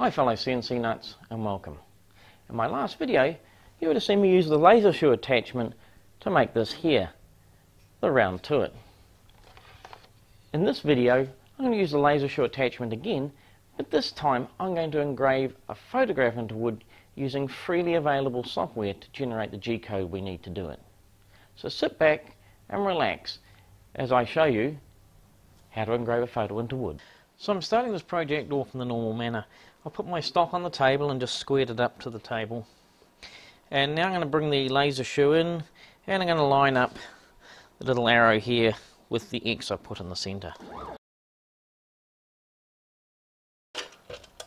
Hi fellow CNC nuts and welcome. In my last video you would have seen me use the laser shoe attachment to make this here, the round turret. In this video I'm going to use the laser shoe attachment again but this time I'm going to engrave a photograph into wood using freely available software to generate the G-code we need to do it. So sit back and relax as I show you how to engrave a photo into wood. So I'm starting this project off in the normal manner. I put my stock on the table and just squared it up to the table. And now I'm going to bring the laser shoe in and I'm going to line up the little arrow here with the X I put in the center.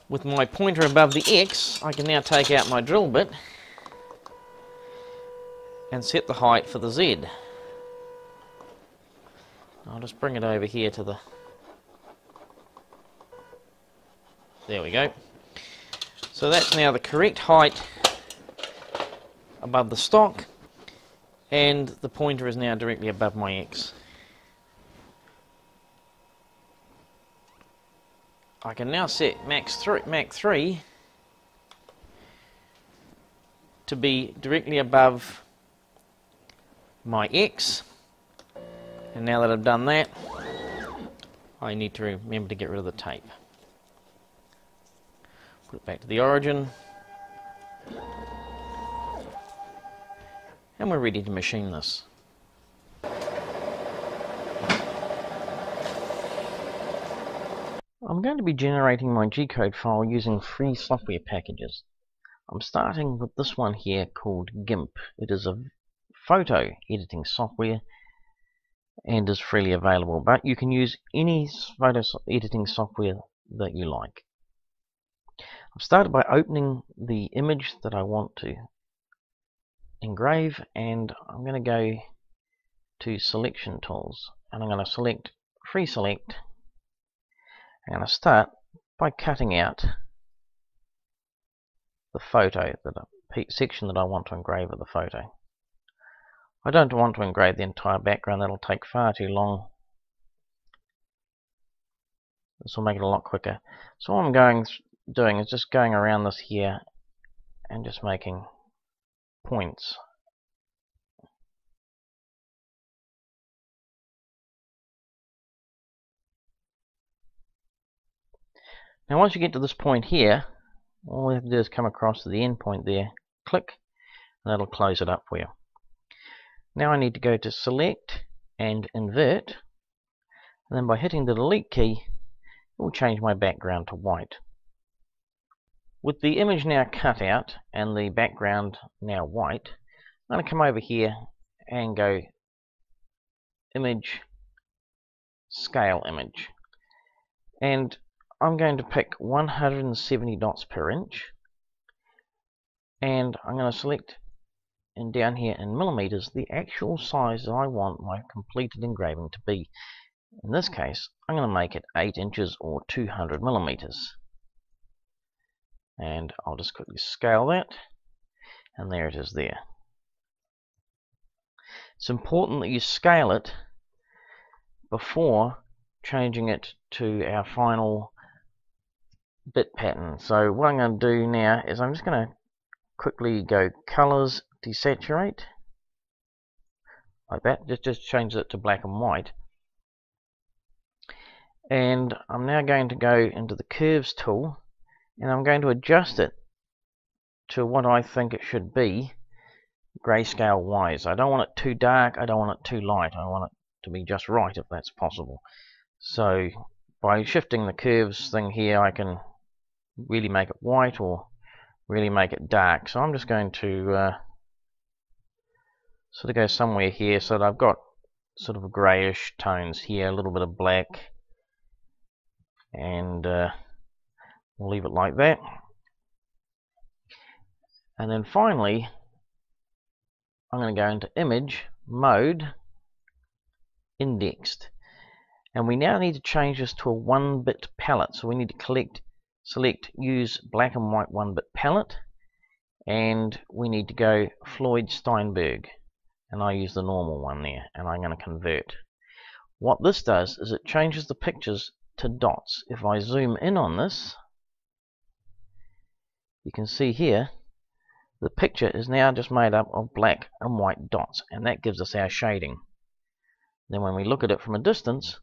With my pointer above the X, I can now take out my drill bit and set the height for the Z. I'll just bring it over here to the There we go. So that's now the correct height above the stock and the pointer is now directly above my X. I can now set max 3, Mach 3 to be directly above my X and now that I've done that I need to remember to get rid of the tape. Back to the origin. And we're ready to machine this. I'm going to be generating my G-code file using free software packages. I'm starting with this one here called GIMP. It is a photo editing software and is freely available, but you can use any photo editing software that you like. I've started by opening the image that I want to engrave and I'm going to go to selection tools and I'm going to select free select. I'm going to start by cutting out the photo the section that I want to engrave of the photo. I don't want to engrave the entire background that'll take far too long. This will make it a lot quicker. So I'm going doing is just going around this here and just making points. Now once you get to this point here, all we have to do is come across to the end point there, click, and that'll close it up for you. Now I need to go to select and invert, and then by hitting the delete key, it will change my background to white. With the image now cut out and the background now white, I'm going to come over here and go image scale image. And I'm going to pick 170 dots per inch. And I'm going to select and down here in millimeters the actual size that I want my completed engraving to be. In this case I'm going to make it 8 inches or 200 millimeters and I'll just quickly scale that. And there it is there. It's important that you scale it before changing it to our final bit pattern. So what I'm going to do now is I'm just going to quickly go colors desaturate. Like that. Just just change it to black and white. And I'm now going to go into the curves tool and I'm going to adjust it to what I think it should be grayscale wise. I don't want it too dark, I don't want it too light, I want it to be just right if that's possible. So by shifting the curves thing here I can really make it white or really make it dark. So I'm just going to uh, sort of go somewhere here so that I've got sort of grayish tones here, a little bit of black and uh, We'll leave it like that. And then finally, I'm going to go into Image, Mode, Indexed. And we now need to change this to a 1-bit palette. So we need to collect, select Use Black and White 1-bit palette. And we need to go Floyd Steinberg. And I use the normal one there. And I'm going to convert. What this does is it changes the pictures to dots. If I zoom in on this, you can see here the picture is now just made up of black and white dots and that gives us our shading. Then when we look at it from a distance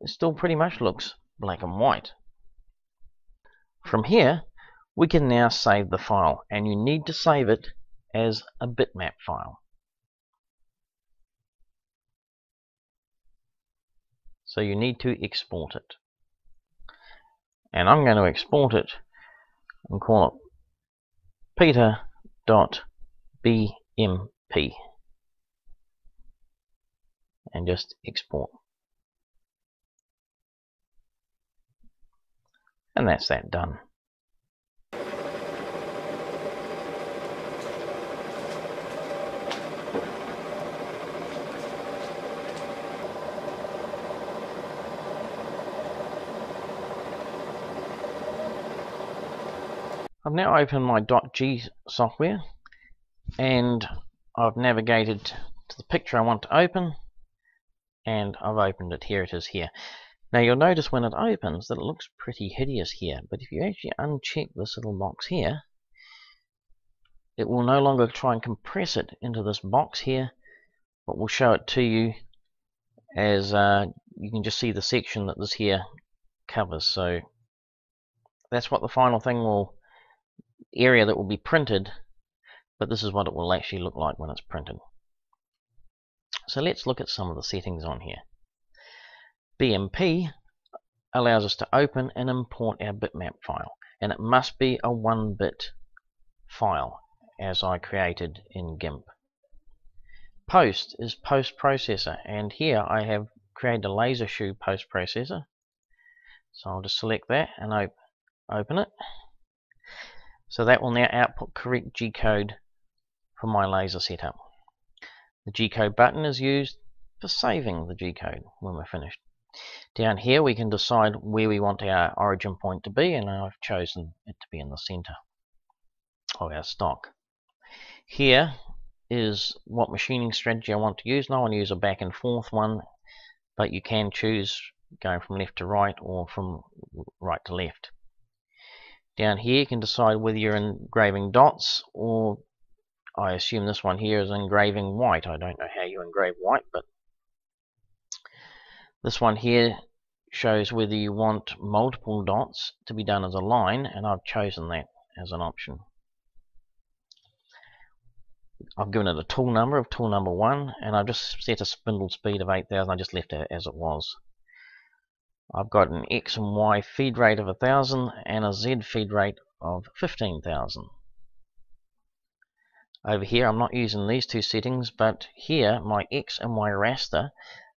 it still pretty much looks black and white. From here we can now save the file and you need to save it as a bitmap file. So you need to export it. And I'm going to export it and call it peter.bmp and just export. And that's that done I've now opened my DotG software and I've navigated to the picture I want to open and I've opened it. Here it is here. Now you'll notice when it opens that it looks pretty hideous here but if you actually uncheck this little box here it will no longer try and compress it into this box here but will show it to you as uh, you can just see the section that this here covers so that's what the final thing will area that will be printed, but this is what it will actually look like when it's printed. So let's look at some of the settings on here. BMP allows us to open and import our bitmap file, and it must be a 1-bit file, as I created in GIMP. Post is post processor, and here I have created a laser shoe post processor. So I'll just select that and op open it. So that will now output correct G-code for my laser setup. The G-code button is used for saving the G-code when we're finished. Down here we can decide where we want our origin point to be and I've chosen it to be in the center of our stock. Here is what machining strategy I want to use. Now I want to use a back and forth one but you can choose going from left to right or from right to left. Down here you can decide whether you're engraving dots or I assume this one here is engraving white. I don't know how you engrave white, but this one here shows whether you want multiple dots to be done as a line, and I've chosen that as an option. I've given it a tool number of tool number 1, and I've just set a spindle speed of 8000. I just left it as it was. I've got an X and Y feed rate of 1000 and a Z feed rate of 15,000. Over here I'm not using these two settings but here my X and Y raster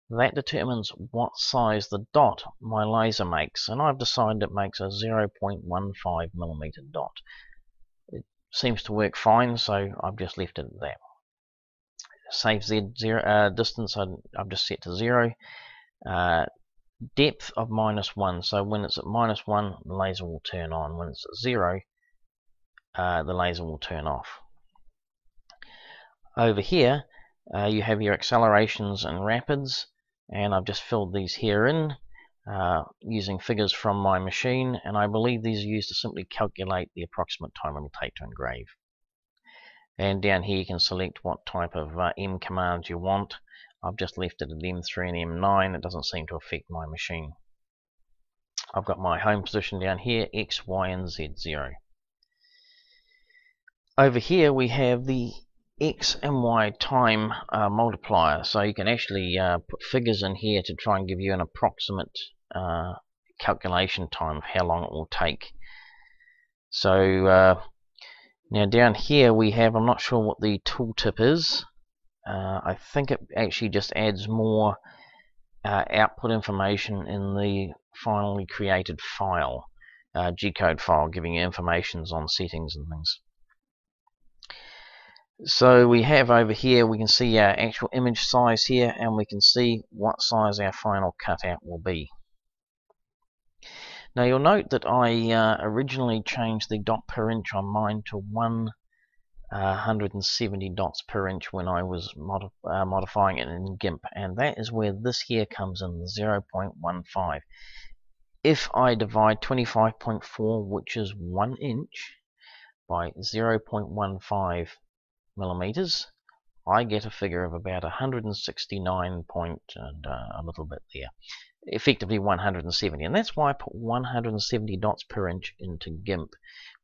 that determines what size the dot my laser makes and I've decided it makes a 0.15 millimeter dot. It seems to work fine so I've just left it at that. Save Z zero, uh, distance I've just set to 0. Uh, depth of minus 1. So when it's at minus 1, the laser will turn on. When it's at 0, uh, the laser will turn off. Over here, uh, you have your accelerations and rapids, and I've just filled these here in uh, using figures from my machine, and I believe these are used to simply calculate the approximate time it will take to engrave. And down here you can select what type of uh, M commands you want. I've just left it at M3 and M9. It doesn't seem to affect my machine. I've got my home position down here, X, Y, and Z, 0. Over here we have the X and Y time uh, multiplier. So you can actually uh, put figures in here to try and give you an approximate uh, calculation time of how long it will take. So uh, now down here we have, I'm not sure what the tooltip is, uh, I think it actually just adds more uh, output information in the finally created file, uh, G-code file, giving you informations on settings and things. So we have over here, we can see our actual image size here, and we can see what size our final cutout will be. Now you'll note that I uh, originally changed the dot per inch on mine to 1 170 dots per inch when I was uh, modifying it in GIMP and that is where this here comes in 0.15 if I divide 25.4 which is 1 inch by 0.15 millimeters, I get a figure of about 169 point and uh, a little bit there. Effectively 170, and that's why I put 170 dots per inch into GIMP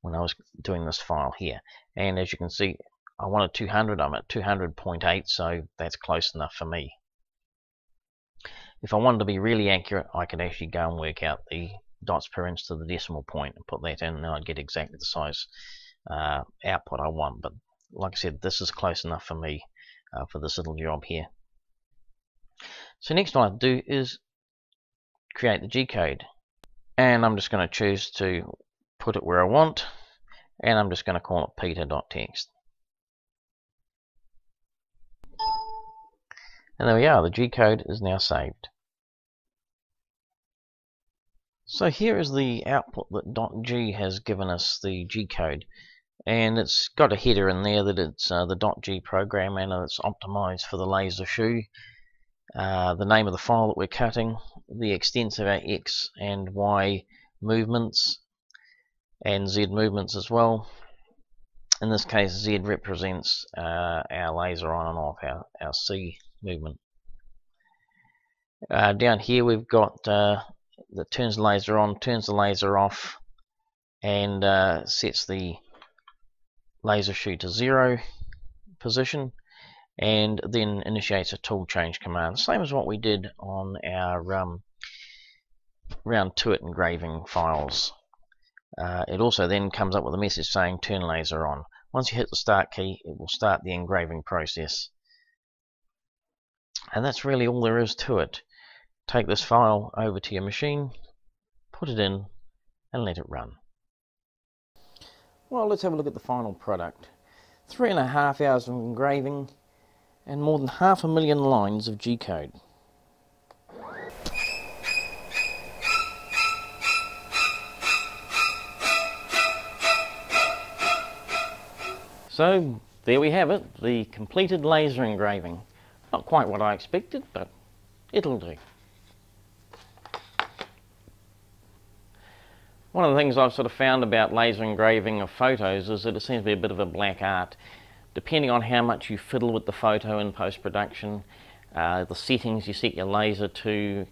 when I was doing this file here. And as you can see, I wanted 200, I'm at 200.8, so that's close enough for me. If I wanted to be really accurate, I could actually go and work out the dots per inch to the decimal point and put that in, and I'd get exactly the size uh, output I want. But like I said, this is close enough for me uh, for this little job here. So next what I'll do is create the G-code. And I'm just going to choose to put it where I want. And I'm just going to call it peter.txt. And there we are, the G-code is now saved. So here is the output that DotG has given us the G-code and it's got a header in there that it's uh, the DotG program and it's optimized for the laser shoe uh, the name of the file that we're cutting the extents of our X and Y movements and Z movements as well. In this case Z represents uh, our laser on and off our, our C movement. Uh, down here we've got uh, that turns the laser on turns the laser off and uh, sets the laser shoe to zero position and then initiates a tool change command. Same as what we did on our um, round turret engraving files uh, it also then comes up with a message saying turn laser on once you hit the start key it will start the engraving process and that's really all there is to it take this file over to your machine put it in and let it run well, let's have a look at the final product. Three and a half hours of engraving and more than half a million lines of G-code. So, there we have it, the completed laser engraving. Not quite what I expected, but it'll do. One of the things I've sort of found about laser engraving of photos is that it seems to be a bit of a black art. Depending on how much you fiddle with the photo in post-production, uh, the settings you set your laser to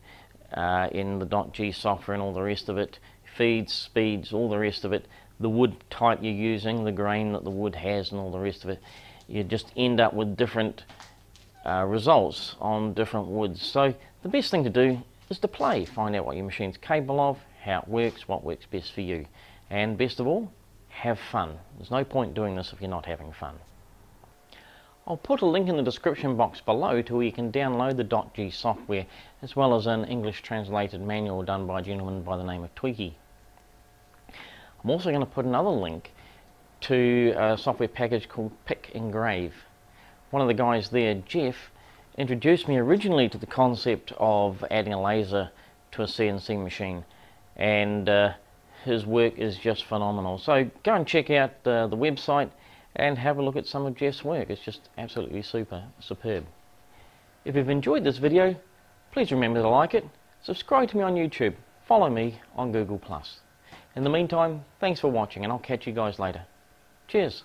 uh, in the DotG software and all the rest of it, feeds, speeds, all the rest of it, the wood type you're using, the grain that the wood has and all the rest of it, you just end up with different uh, results on different woods. So the best thing to do is to play, find out what your machine's capable of, how it works, what works best for you. And best of all, have fun. There's no point doing this if you're not having fun. I'll put a link in the description box below to where you can download the DotG software as well as an English translated manual done by a gentleman by the name of Tweaky. I'm also going to put another link to a software package called PicEngrave. One of the guys there, Jeff, introduced me originally to the concept of adding a laser to a CNC machine and uh, his work is just phenomenal. So go and check out uh, the website and have a look at some of Jeff's work. It's just absolutely super, superb. If you've enjoyed this video, please remember to like it, subscribe to me on YouTube, follow me on Google+. In the meantime, thanks for watching and I'll catch you guys later. Cheers.